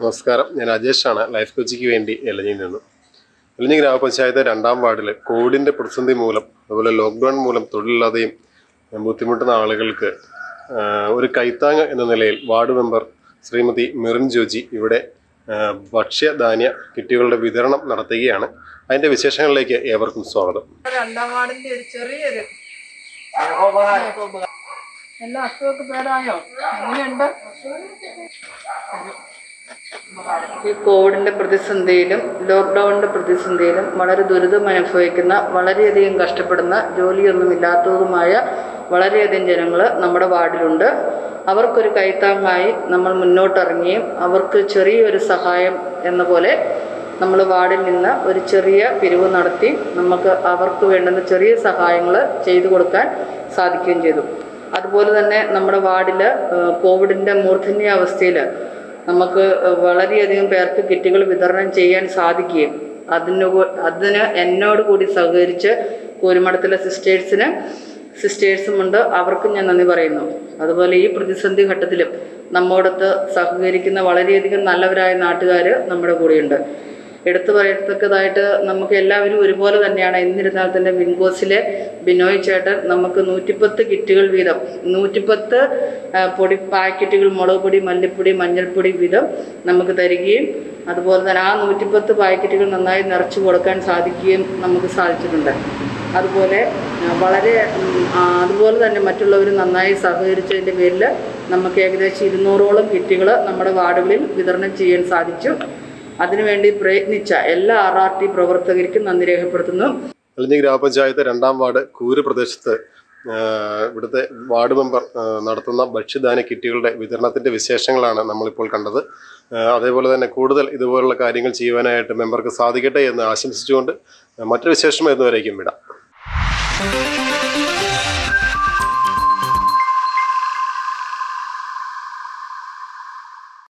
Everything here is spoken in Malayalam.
നമസ്കാരം. ഞാൻ അജേഷാണ് ലൈഫ് കോച്ചിക്ക് വേണ്ടി എലഞ്ഞിൽ നിന്നും. എലഞ്ഞി ഗ്രാമപഞ്ചായത്ത് രണ്ടാം വാർഡിൽ കോവിഡിന്റെ പ്രതിസന്ധി മൂലം അതുപോലെ ലോക്ക്ഡൗൺ മൂലം തൊഴിലില്ലാതെയും ബുദ്ധിമുട്ടുന്ന ആളുകൾക്ക് ഒരു കൈത്താങ് എന്ന നിലയിൽ വാർഡ് മെമ്പർ ശ്രീമതി മിറിൻ ജോജി ഇവിടെ ഭക്ഷ്യധാന്യ കിറ്റുകളുടെ വിതരണം നടത്തുകയാണ്. അതിന്റെ വിശേഷങ്ങളിലേക്ക് ഏവർക്കും സ്വാഗതം. രണ്ടാം വാർഡിന്റെ ഒരു ചെറിയൊരു. എല്ലാ അസുഖമൊക്കെ പേരായോ എങ്ങനെയുണ്ട്? ഈ കോവിഡിന്റെ പ്രതിസന്ധിയിലും ലോക്ക്ഡൌണിന്റെ പ്രതിസന്ധിയിലും വളരെ ദുരിതം അനുഭവിക്കുന്ന വളരെയധികം കഷ്ടപ്പെടുന്ന ജോലിയൊന്നുമില്ലാത്തതുമായ വളരെയധികം ജനങ്ങൾ നമ്മുടെ വാർഡിലുണ്ട്. അവർക്കൊരു കൈത്താങ്ങായി നമ്മൾ മുന്നോട്ടിറങ്ങിയും അവർക്ക് ചെറിയൊരു സഹായം എന്ന പോലെ നമ്മൾ വാർഡിൽ നിന്ന് ഒരു ചെറിയ പിരിവ് നടത്തി നമുക്ക് അവർക്ക് വേണ്ടുന്ന ചെറിയ സഹായങ്ങൾ ചെയ്തു കൊടുക്കാൻ സാധിക്കുകയും ചെയ്തു. അതുപോലെ തന്നെ നമ്മുടെ വാർഡിൽ കോവിഡിന്റെ മൂർധന്യ അവസ്ഥയിൽ നമുക്ക് വളരെയധികം പേർക്ക് കിറ്റുകൾ വിതരണം ചെയ്യാൻ സാധിക്കുകയും അതിന് അതിന് എന്നോട് കൂടി സഹകരിച്ച് കൂരുമഠത്തിലെ സിസ്റ്റേഴ്സിന് സിസ്റ്റേഴ്സുമുണ്ട്. അവർക്കും ഞാൻ നന്ദി പറയുന്നു. അതുപോലെ ഈ പ്രതിസന്ധി ഘട്ടത്തിലും നമ്മോടൊത്ത് സഹകരിക്കുന്ന വളരെയധികം നല്ലവരായ നാട്ടുകാർ നമ്മുടെ കൂടെയുണ്ട്. എടുത്തു പറയത്തക്കതായിട്ട് നമുക്ക് എല്ലാവരും ഒരുപോലെ തന്നെയാണ്. എന്നിരുന്നാൽ തന്നെ വിൻകോസിലെ ബിനോയ് ചേട്ടൻ നമുക്ക് നൂറ്റിപ്പത്ത് കിറ്റുകൾ വീതം നൂറ്റിപ്പത്ത് പൊടി പാക്കറ്റുകൾ മുളക് പൊടി മല്ലിപ്പൊടി മഞ്ഞൾപ്പൊടി വീതം നമുക്ക് തരികയും അതുപോലെ തന്നെ ആ നൂറ്റിപ്പത്ത് പാക്കറ്റുകൾ നന്നായി നിറച്ചു കൊടുക്കാൻ സാധിക്കുകയും നമുക്ക് സാധിച്ചിട്ടുണ്ട്. അതുപോലെ വളരെ അതുപോലെ തന്നെ മറ്റുള്ളവർ നന്നായി സഹകരിച്ചതിന്റെ പേരിൽ നമുക്ക് ഏകദേശം ഇരുന്നൂറോളം കിറ്റുകൾ നമ്മുടെ വാർഡുകളിൽ വിതരണം ചെയ്യാൻ സാധിച്ചു. അതിനുവേണ്ടി പ്രയത്നിച്ച എല്ലാ ആർ ആർ ടി പ്രവർത്തകർക്കും നന്ദി രേഖപ്പെടുത്തുന്നു. എലഞ്ഞി ഗ്രാമപഞ്ചായത്ത് രണ്ടാം വാർഡ് കൂര് പ്രദേശത്ത് ഇവിടുത്തെ വാർഡ് മെമ്പർ നടത്തുന്ന ഭക്ഷ്യധാന കിറ്റുകളുടെ വിതരണത്തിന്റെ വിശേഷങ്ങളാണ് നമ്മളിപ്പോൾ കണ്ടത്. അതേപോലെ തന്നെ കൂടുതൽ ഇതുപോലുള്ള കാര്യങ്ങൾ ചെയ്യുവാനായിട്ട് മെമ്പർക്ക് സാധിക്കട്ടെ എന്ന് ആശംസിച്ചുകൊണ്ട് മറ്റൊരു വിശേഷം എന്നുവരേക്കും വിടാം.